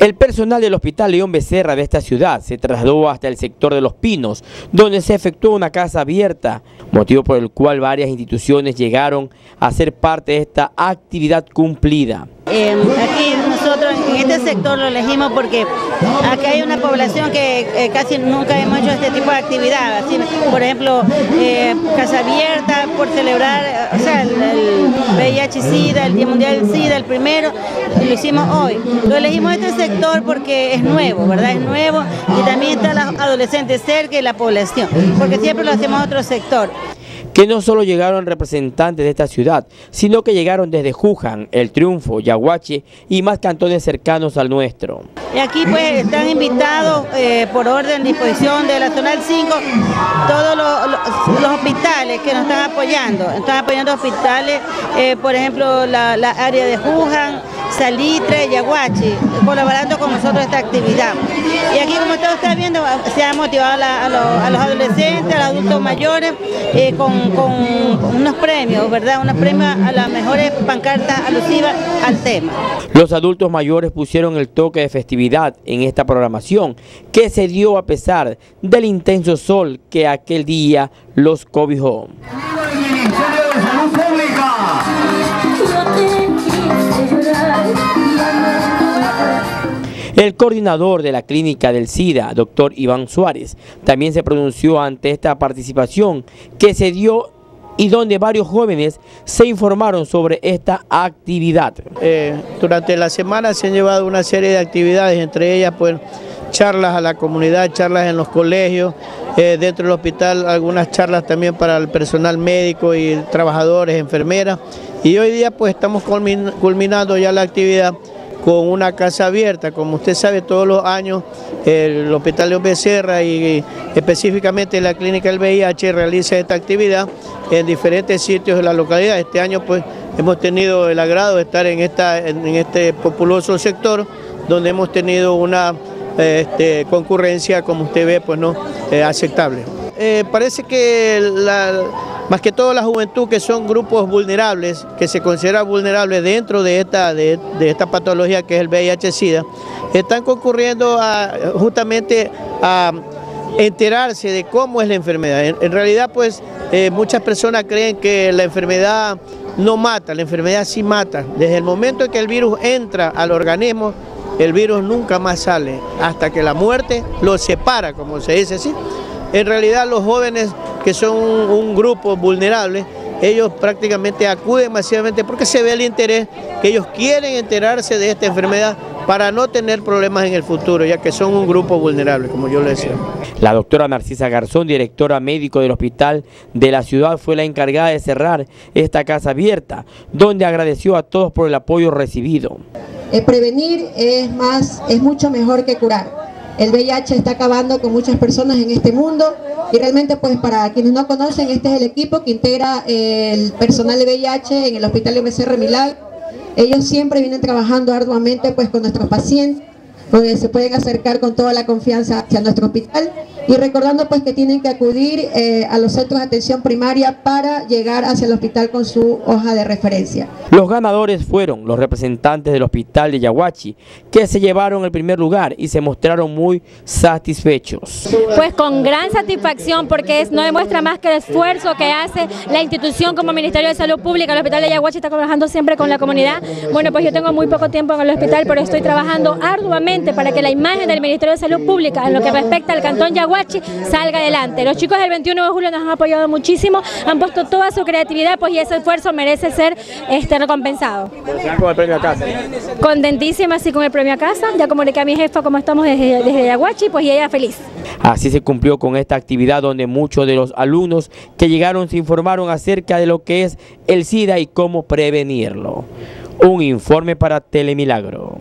El personal del Hospital León Becerra de esta ciudad se trasladó hasta el sector de Los Pinos, donde se efectuó una casa abierta, motivo por el cual varias instituciones llegaron a ser parte de esta actividad cumplida. En este sector lo elegimos porque aquí hay una población que eh, casi nunca hemos hecho este tipo de actividad, por ejemplo, eh, casa abierta por celebrar, o sea, el, VIH-Sida, el Día Mundial del SIDA, el primero, lo hicimos hoy. Lo elegimos este sector porque es nuevo, ¿verdad? Es nuevo y también está los adolescentes cerca y la población, porque siempre lo hacemos a otro sector que no solo llegaron representantes de esta ciudad, sino que llegaron desde Juján, El Triunfo, Yaguache y más cantones cercanos al nuestro. Y aquí pues están invitados eh, por orden de disposición de la Zonal 5 todos los, hospitales que nos están apoyando. Están apoyando hospitales, eh, por ejemplo, la, área de Juján, Salitre, Yaguachi, colaborando con nosotros esta actividad. Y aquí, como usted está viendo, se ha motivado a, los, adolescentes, a los adultos mayores, eh, con, unos premios, ¿verdad? Unos premios a las mejores pancartas alusivas al tema. Los adultos mayores pusieron el toque de festividad en esta programación, que se dio a pesar del intenso sol que aquel día los cobijó. El coordinador de la clínica del SIDA, doctor Iván Suárez, también se pronunció ante esta participación que se dio y donde varios jóvenes se informaron sobre esta actividad. Eh, durante la semana se han llevado una serie de actividades, entre ellas pues charlas a la comunidad, charlas en los colegios, eh, dentro del hospital algunas charlas también para el personal médico y trabajadores, enfermeras. Y hoy día pues estamos culminando ya la actividad con una casa abierta. Como usted sabe, todos los años el Hospital de Becerra y específicamente la Clínica del VIH realiza esta actividad en diferentes sitios de la localidad. Este año pues hemos tenido el agrado de estar en, esta, en este populoso sector donde hemos tenido una este, concurrencia, como usted ve, pues no eh, aceptable. Eh, parece que la, más que todo la juventud que son grupos vulnerables, que se consideran vulnerables dentro de esta, de, esta patología que es el VIH-Sida, están concurriendo justamente a enterarse de cómo es la enfermedad. En, realidad pues eh, muchas personas creen que la enfermedad no mata, la enfermedad sí mata. Desde el momento en que el virus entra al organismo, el virus nunca más sale, hasta que la muerte lo separa, como se dice así. En realidad los jóvenes que son un, grupo vulnerable, ellos prácticamente acuden masivamente porque se ve el interés que ellos quieren enterarse de esta enfermedad para no tener problemas en el futuro, ya que son un grupo vulnerable, como yo le decía. La doctora Narcisa Garzón, directora médico del hospital de la ciudad, fue la encargada de cerrar esta casa abierta, donde agradeció a todos por el apoyo recibido. Eh, prevenir es, más, es mucho mejor que curar. El VIH está acabando con muchas personas en este mundo y realmente pues para quienes no conocen, este es el equipo que integra el personal de VIH en el Hospital MCR Milagro. Ellos siempre vienen trabajando arduamente pues con nuestros pacientes, donde se pueden acercar con toda la confianza hacia nuestro hospital y recordando pues que tienen que acudir eh, a los centros de atención primaria para llegar hacia el hospital con su hoja de referencia. Los ganadores fueron los representantes del hospital de Yaguachi, que se llevaron el primer lugar y se mostraron muy satisfechos. Pues con gran satisfacción porque es, no demuestra más que el esfuerzo que hace la institución como Ministerio de Salud Pública, el hospital de Yaguachi está trabajando siempre con la comunidad. Bueno, pues yo tengo muy poco tiempo en el hospital, pero estoy trabajando arduamente para que la imagen del Ministerio de Salud Pública en lo que respecta al cantón Yaguachi salga adelante. Los chicos del 21 de julio nos han apoyado muchísimo, han puesto toda su creatividad pues y ese esfuerzo merece ser este, recompensado. con el premio a casa? Contentísima así con el premio a casa, ya comuniqué a mi jefa cómo estamos desde, desde Yaguachi pues y ella feliz. Así se cumplió con esta actividad donde muchos de los alumnos que llegaron se informaron acerca de lo que es el SIDA y cómo prevenirlo. Un informe para Telemilagro.